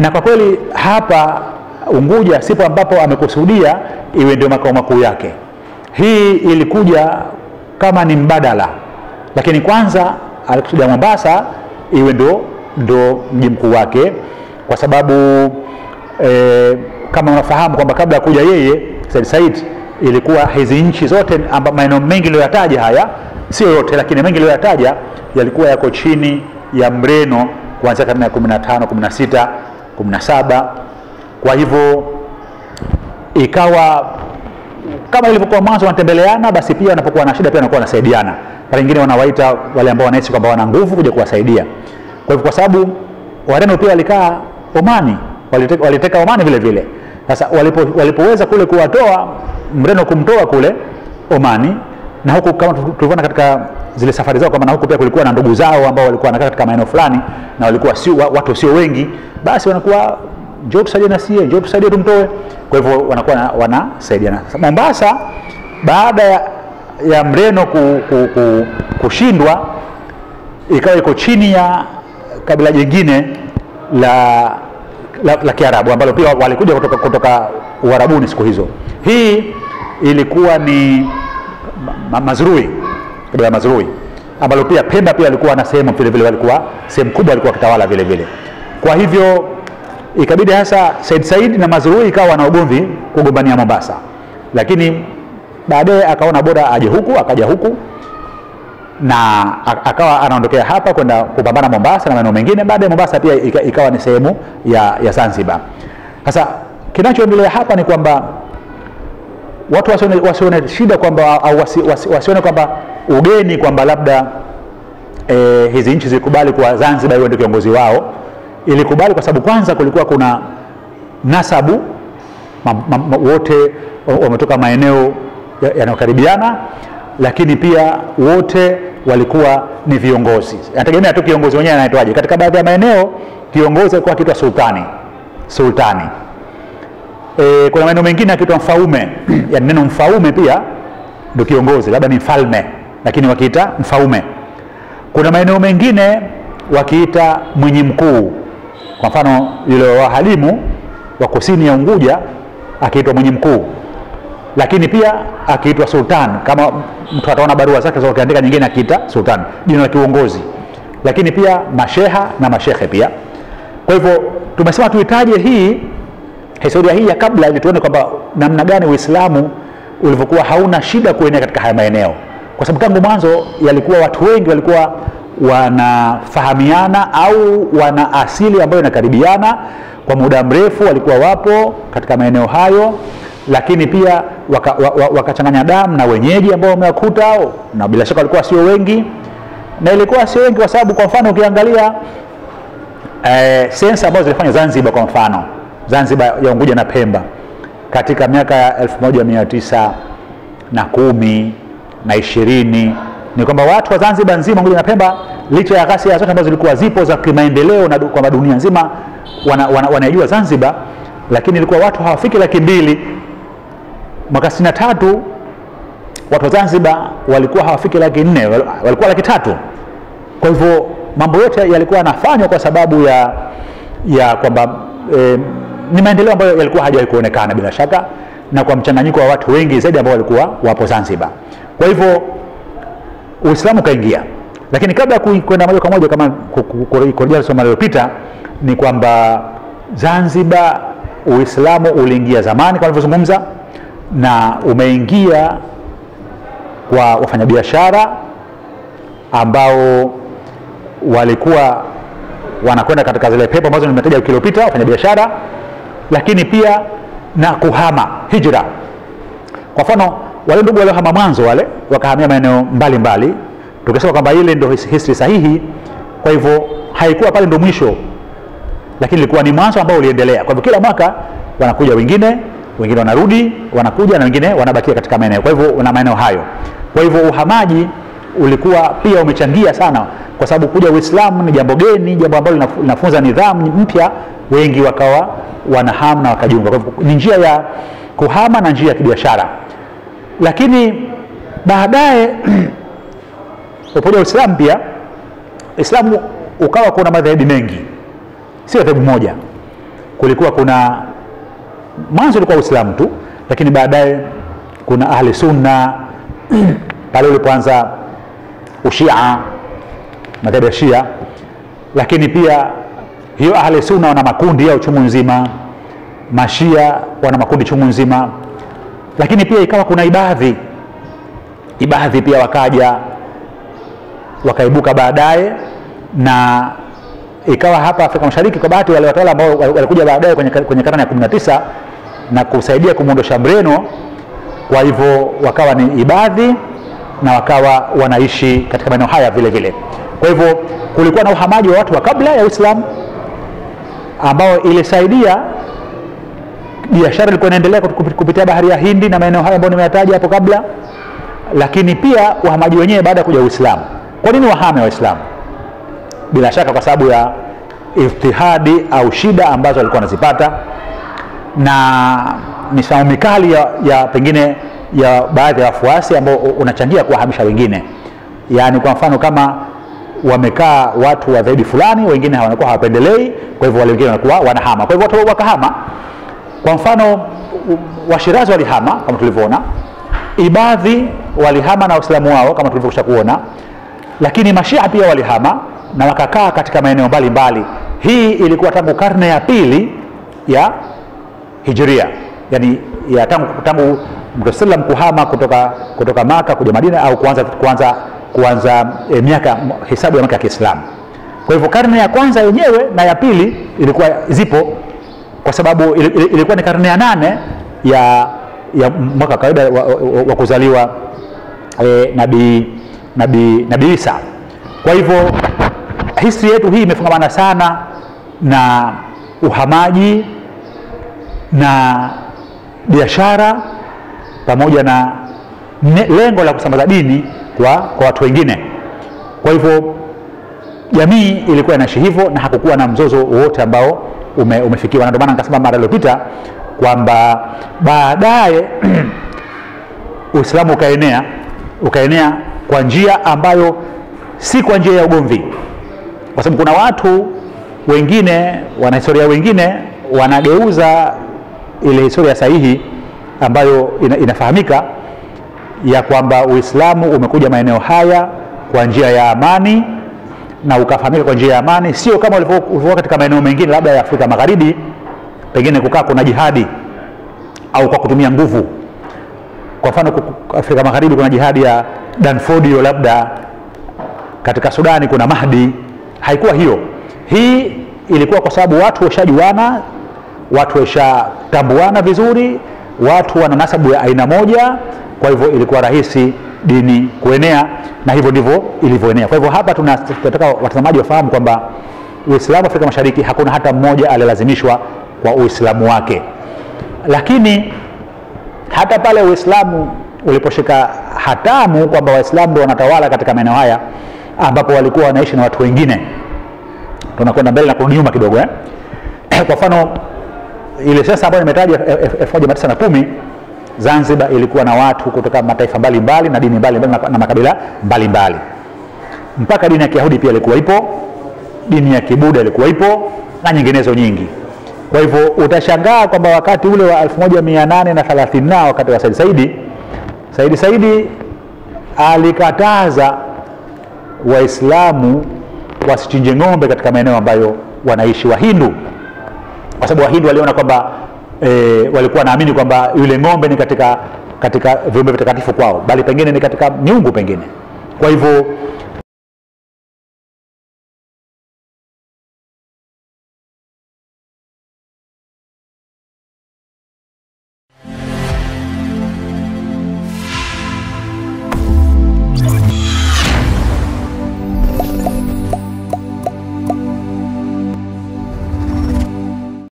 na kwa kweli hapa Unguja sipo ambapo amekusudia iwe ndio makao makuu yake. Hii ilikuja kama ni mbadala, lakini kwanza alikusudia Mombasa iwe ndio ndo mji mkuu wake, kwa sababu e, kama unafahamu kwamba kabla ya kuja yeye Said Said ilikuwa hizi nchi zote maeneo mengi niliyoyataja haya, sio yote, lakini mengi niliyoyataja yalikuwa yako chini ya Mreno kuanzia karne ya 15, 16, 17. Kwa hivyo ikawa kama ilivyokuwa mwanzo wanatembeleana, basi pia wanapokuwa na shida pia wanakuwa wanasaidiana. Mara nyingine wanawaita wale ambao wanahisi kwamba wana nguvu kuja kuwasaidia. Kwa hivyo, kwa sababu Wareno pia walikaa Omani, waliteka, waliteka Omani vile vile. Sasa walipo, walipoweza kule kuwatoa Mreno kumtoa kule Omani na huku kama tulivyoona katika zile safari zao, kama na huku pia kulikuwa na ndugu zao ambao walikuwa wanakaa katika maeneo fulani na walikuwa sio watu sio wengi, basi wanakuwa njoo tusaidie na sie, njoo tusaidie tumtoe. Kwa hivyo wanakuwa wanasaidiana. Mombasa baada ya, ya Mreno ku, ku, ku, kushindwa ikawa iko chini ya kabila jingine la, la, la Kiarabu ambalo pia walikuja kutoka, kutoka Uarabuni siku hizo. Hii ilikuwa ni ma, Mazrui, kabila Mazrui ambalo pia Pemba pia alikuwa na sehemu vile vile, walikuwa sehemu kubwa alikuwa akitawala vile vile. Kwa hivyo ikabidi hasa Said Said na Mazrui ikawa na ugomvi kugombania Mombasa, lakini baadaye akaona bora aje huku, akaja huku na akawa anaondokea hapa kwenda kupambana Mombasa na maeneo mengine. Baada ya Mombasa pia ikawa ni sehemu ya, ya Zanzibar. Sasa kinachoendelea hapa ni kwamba watu wasione, wasione shida kwamba au wasi, wasi, wasione kwamba ugeni kwamba labda e, hizi nchi zilikubali kuwa Zanzibar iwe ndio kiongozi wao. Ilikubali kwa sababu kwanza kulikuwa kuna nasabu ma, ma, ma, wote wametoka maeneo yanayokaribiana ya lakini pia wote walikuwa ni viongozi. nategemea tu kiongozi mwenyewe anaitwaje. Katika baadhi ya maeneo kiongozi alikuwa akiitwa sultani, sultani. E, kuna maneno mengine akiitwa mfaume yani neno mfaume pia ndio kiongozi, labda ni mfalme, lakini wakiita mfaume. Kuna maeneo mengine wakiita mwenye mkuu, kwa mfano yule wa Halimu wa kusini ya Unguja akiitwa mwenye mkuu lakini pia akiitwa sultan. Kama mtu ataona barua zake za kuandika nyingine akiita sultan, jina la kiongozi Lakini pia masheha na mashehe pia. Kwa hivyo tumesema tuitaje hii historia hii ya kabla, ili tuone kwamba namna gani Uislamu ulivyokuwa hauna shida kuenea katika haya maeneo, kwa sababu tangu mwanzo yalikuwa watu wengi walikuwa wanafahamiana au wana asili ambayo inakaribiana. Kwa muda mrefu, walikuwa wapo katika maeneo hayo lakini pia wakachanganya waka waka damu na wenyeji ambao wamewakuta, na bila shaka walikuwa sio wengi, na ilikuwa sio wengi kwa sababu, kwa mfano ukiangalia eh, sensa ambazo zilifanya Zanzibar, kwa mfano Zanzibar ya Unguja na Pemba katika miaka ya elfu moja mia tisa na kumi na ishirini ni kwamba watu wa Zanzibar nzima Unguja na Pemba, licha ya ghasia zote ambazo zilikuwa zipo za kimaendeleo na kwamba dunia nzima wanaijua wana, wana Zanzibar, lakini ilikuwa watu hawafiki laki mbili mwaka sitini na tatu watu wa Zanzibar walikuwa hawafiki laki nne walikuwa laki tatu. Kwa hivyo mambo yote yalikuwa yanafanywa kwa sababu ya, ya kwamba e, ni maendeleo ambayo yalikuwa hajawahi kuonekana bila shaka, na kwa mchanganyiko wa watu wengi zaidi ambao walikuwa wapo Zanzibar. Kwa hivyo Uislamu ukaingia, lakini kabla ya kwenda moja kwa moja kama kurejea somo lililopita, ni kwamba Zanzibar Uislamu uliingia zamani kama alivyozungumza na umeingia kwa wafanyabiashara ambao walikuwa wanakwenda katika zile pepo ambazo nimetaja wiki iliyopita, wafanyabiashara, lakini pia na kuhama hijra. Kwa mfano wale ndugu waliohama mwanzo wale wakahamia maeneo mbalimbali, tukisema kwamba ile ndio history sahihi. Kwa hivyo haikuwa pale ndio mwisho, lakini ilikuwa ni mwanzo ambao uliendelea. Kwa hivyo kila mwaka wanakuja wengine wengine wanarudi wanakuja na wengine wanabakia katika maeneo, kwa hivyo na maeneo hayo. Kwa hivyo uhamaji ulikuwa pia umechangia sana, kwa sababu kuja Uislamu ni jambo geni, jambo ambalo linafunza nidhamu mpya, wengi wakawa wanahama na wakajiunga. Kwa hivyo ni njia ya kuhama na njia ya kibiashara, lakini baadaye upoja Uislamu pia Islamu ukawa kuna madhehebu mengi, sio dhehebu moja. Kulikuwa kuna mwanzo ulikuwa Uislamu tu, lakini baadaye kuna ahli sunna. Pale ulipoanza ushia madhehebu ya Shia, lakini pia hiyo ahli sunna wana makundi yao chungu nzima, mashia wana makundi chungu nzima, lakini pia ikawa kuna ibadhi. Ibadhi pia wakaja wakaibuka baadaye, na ikawa hapa Afrika Mashariki kwa bahati wale watawala ambao walikuja baadaye kwenye, kwenye karne ya 19 na kusaidia kumwondosha Mreno, kwa hivyo wakawa ni ibadhi na wakawa wanaishi katika maeneo haya vile vile. Kwa hivyo kulikuwa na uhamaji wa watu wa kabla ya Uislamu ambao ilisaidia biashara ilikuwa inaendelea kupitia bahari ya Hindi na maeneo hayo ambayo nimeyataja hapo kabla, lakini pia uhamaji wenyewe baada ya kuja Uislamu. Kwa nini wahame Waislamu? Bila shaka kwa sababu ya iftihadi au shida ambazo walikuwa wanazipata na misimamo mikali ya, ya pengine ya baadhi ya wafuasi ambao unachangia kuwahamisha wengine. Yaani kwa mfano kama wamekaa watu wa zaidi fulani, wengine wanakuwa hawapendelei, kwa hivyo wale wengine wanakuwa wanahama, kwa hivyo watu wakahama. Kwa mfano Washirazi walihama kama tulivyoona, Ibadhi walihama na Waislamu wao kama tulivyokwisha kuona, lakini Mashia pia walihama na wakakaa katika maeneo mbalimbali. Hii ilikuwa tangu karne ya pili ya Hijiria, yani ya tangu, tangu Mtume kuhama kutoka, kutoka Maka kuja Madina au kuanza, kuanza, kuanza e, miaka hesabu ya miaka ya Kiislamu. Kwa hivyo karne ya kwanza yenyewe na ya pili ilikuwa zipo kwa sababu ilikuwa ni karne ya nane ya, ya mwaka kawaida wa, wa, wa kuzaliwa e, nabii nabii nabii Isa. Kwa hivyo history yetu hii imefungamana sana na uhamaji na biashara pamoja na lengo la kusambaza dini kwa, kwa watu wengine. Kwa hivyo jamii ilikuwa inaishi hivyo na hakukuwa na mzozo wowote ambao ume, umefikiwa, na ndio maana nikasema mara iliyopita kwamba baadaye Uislamu ukaenea ukaenea kwa njia ambayo si kwa njia ya ugomvi, kwa sababu kuna watu wengine, wanahistoria wengine wanageuza ile historia sahihi ambayo ina, inafahamika ya kwamba Uislamu umekuja maeneo haya kwa njia ya amani na ukafahamika kwa njia ya amani, sio kama ulivyokuwa katika maeneo mengine labda ya Afrika Magharibi, pengine kukaa kuna jihadi au kwa kutumia nguvu. Kwa mfano Afrika Magharibi kuna jihadi ya Danfodio, labda katika Sudani kuna Mahdi. Haikuwa hiyo. Hii ilikuwa kwa sababu watu washajuana, watu washatambuana vizuri, watu wana nasabu ya aina moja, kwa hivyo ilikuwa rahisi dini kuenea, na hivyo ndivyo ilivyoenea. Kwa hivyo hapa tunataka watazamaji wafahamu kwamba Uislamu Afrika Mashariki hakuna hata mmoja alilazimishwa kwa Uislamu wake, lakini hata pale Uislamu uliposhika hatamu kwamba Waislamu ndio wanatawala katika maeneo haya ambapo walikuwa wanaishi na watu wengine. Tunakwenda mbele na kurudi nyuma kidogo eh? Kwa mfano ile sensa ambayo nimetaja eh, eh, 1910 Zanzibar ilikuwa na watu kutoka mataifa mbalimbali na dini mbalimbali mbali, na makabila mbalimbali mpaka dini ya Kiyahudi pia ilikuwa ipo, dini ya Kibuda ilikuwa ipo na nyinginezo nyingi. Kwa hivyo utashangaa kwamba wakati ule wa 1830 na wakati wa Said Saidi, Saidi Saidi alikataza Waislamu wasichinje ng'ombe katika maeneo ambayo wanaishi Wahindu, kwa sababu Wahindu waliona kwamba e, walikuwa naamini kwamba yule ng'ombe ni katika katika viumbe vitakatifu kwao, bali pengine ni katika miungu pengine. Kwa hivyo